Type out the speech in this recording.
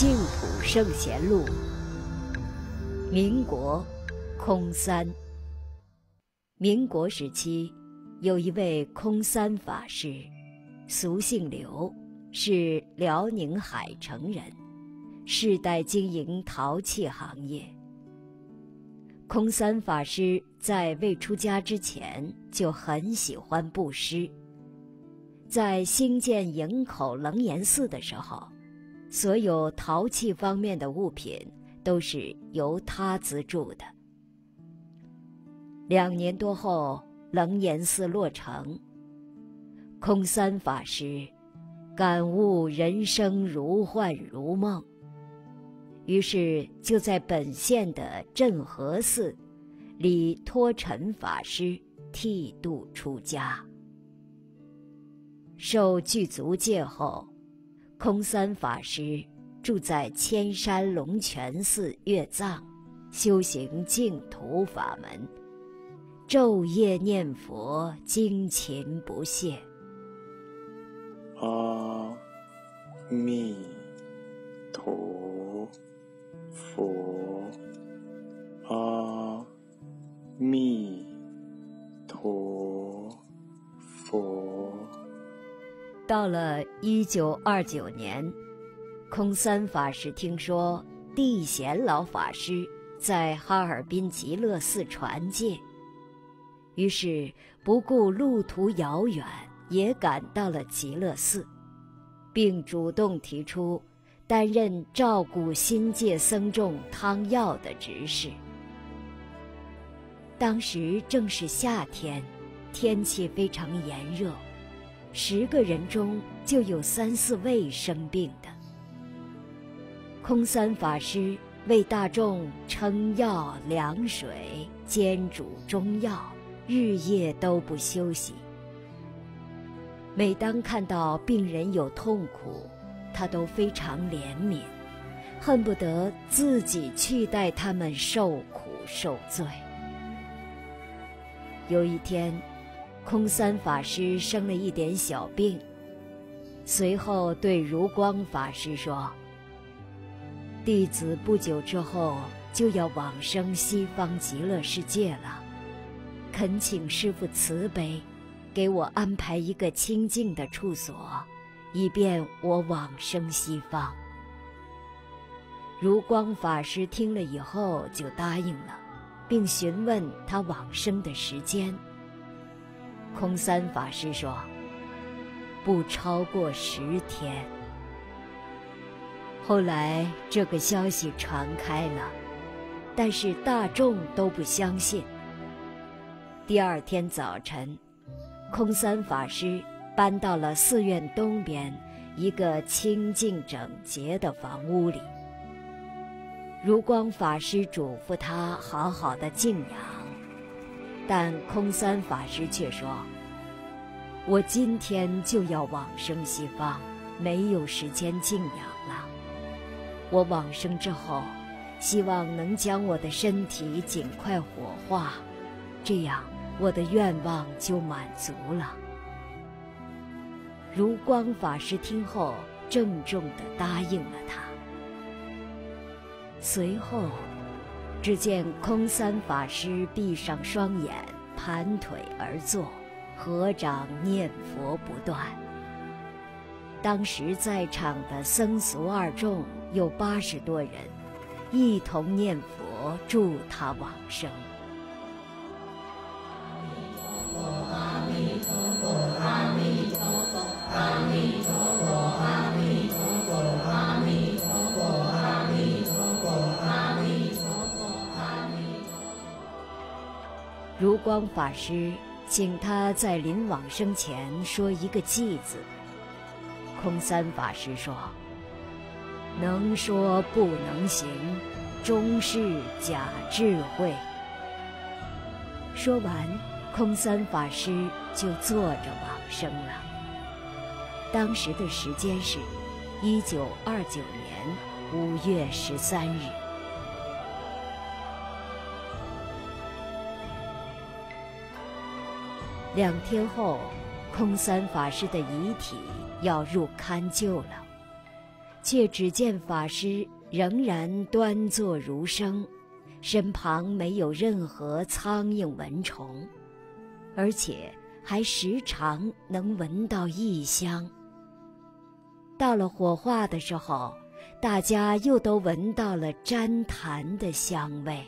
净土圣贤录》。民国，空三。民国时期，有一位空三法师，俗姓刘，是辽宁海城人，世代经营陶器行业。空三法师在未出家之前就很喜欢布施。在兴建营口楞严寺的时候，所有陶器方面的物品都是由他资助的。两年多后，楞严寺落成，空三法师感悟人生如幻如梦，于是就在本县的镇河寺，里托陈法师剃度出家。受具足戒后，空三法师住在千山龙泉寺月藏，修行净土法门，昼夜念佛，精勤不懈。阿弥陀佛，阿弥到了一九二九年，空三法师听说地贤老法师在哈尔滨极乐寺传戒，于是不顾路途遥远，也赶到了极乐寺，并主动提出担任照顾新界僧众汤药的执事。当时正是夏天，天气非常炎热。十个人中就有三四位生病的。空三法师为大众称药、凉水、煎煮中药，日夜都不休息。每当看到病人有痛苦，他都非常怜悯，恨不得自己去代他们受苦受罪。有一天。空三法师生了一点小病，随后对如光法师说：“弟子不久之后就要往生西方极乐世界了，恳请师父慈悲，给我安排一个清净的处所，以便我往生西方。”如光法师听了以后就答应了，并询问他往生的时间。空三法师说：“不超过十天。”后来这个消息传开了，但是大众都不相信。第二天早晨，空三法师搬到了寺院东边一个清净整洁的房屋里。如光法师嘱咐他好好的静养。但空三法师却说：“我今天就要往生西方，没有时间静养了。我往生之后，希望能将我的身体尽快火化，这样我的愿望就满足了。”如光法师听后，郑重地答应了他。随后。只见空三法师闭上双眼，盘腿而坐，合掌念佛不断。当时在场的僧俗二众有八十多人，一同念佛，祝他往生。光法师请他在临往生前说一个“偈”字。空三法师说：“能说不能行，终是假智慧。”说完，空三法师就坐着往生了。当时的时间是，一九二九年五月十三日。两天后，空三法师的遗体要入龛臼了。却只见法师仍然端坐如生，身旁没有任何苍蝇蚊虫，而且还时常能闻到异香。到了火化的时候，大家又都闻到了旃檀的香味。